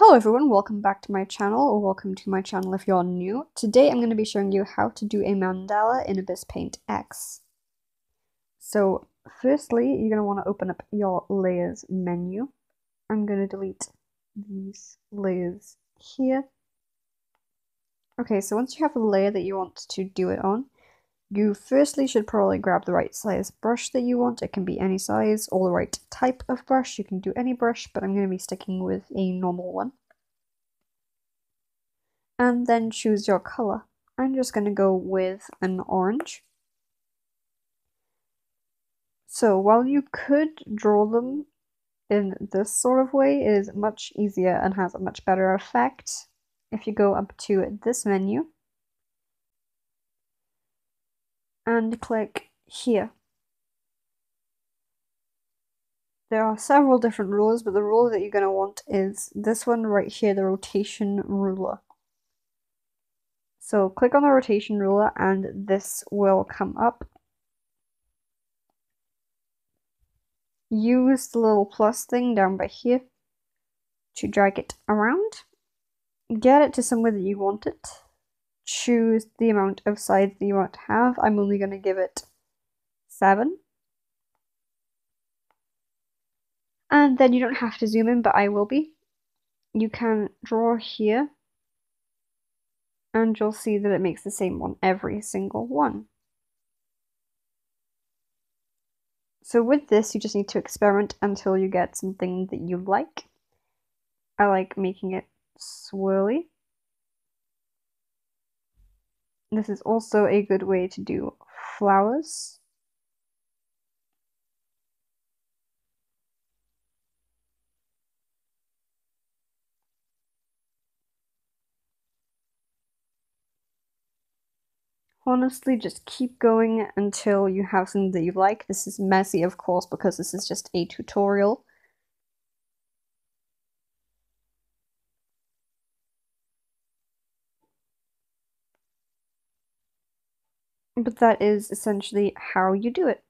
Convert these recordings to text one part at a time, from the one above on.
Hello everyone, welcome back to my channel, or welcome to my channel if you're new. Today I'm going to be showing you how to do a mandala in Ibis Paint X. So firstly, you're going to want to open up your layers menu. I'm going to delete these layers here. Okay, so once you have a layer that you want to do it on, you firstly should probably grab the right size brush that you want. It can be any size or the right type of brush. You can do any brush, but I'm going to be sticking with a normal one. And then choose your color. I'm just going to go with an orange. So while you could draw them in this sort of way, it is much easier and has a much better effect if you go up to this menu and click here. There are several different rulers, but the ruler that you're going to want is this one right here, the rotation ruler. So click on the rotation ruler and this will come up. Use the little plus thing down by here to drag it around. Get it to somewhere that you want it choose the amount of sides that you want to have. I'm only going to give it 7. And then you don't have to zoom in, but I will be. You can draw here, and you'll see that it makes the same one every single one. So with this, you just need to experiment until you get something that you like. I like making it swirly. This is also a good way to do flowers. Honestly, just keep going until you have something that you like. This is messy, of course, because this is just a tutorial. But that is essentially how you do it.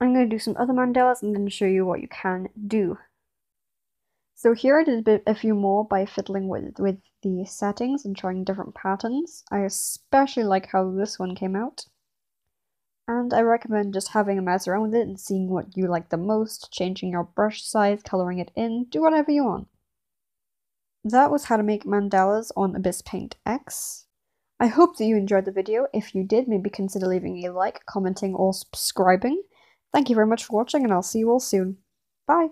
I'm going to do some other mandalas and then show you what you can do. So here I did a, bit, a few more by fiddling with, with the settings and trying different patterns. I especially like how this one came out. And I recommend just having a mess around with it and seeing what you like the most, changing your brush size, colouring it in, do whatever you want. That was how to make mandalas on Ibis Paint X. I hope that you enjoyed the video. If you did, maybe consider leaving a like, commenting, or subscribing. Thank you very much for watching, and I'll see you all soon. Bye!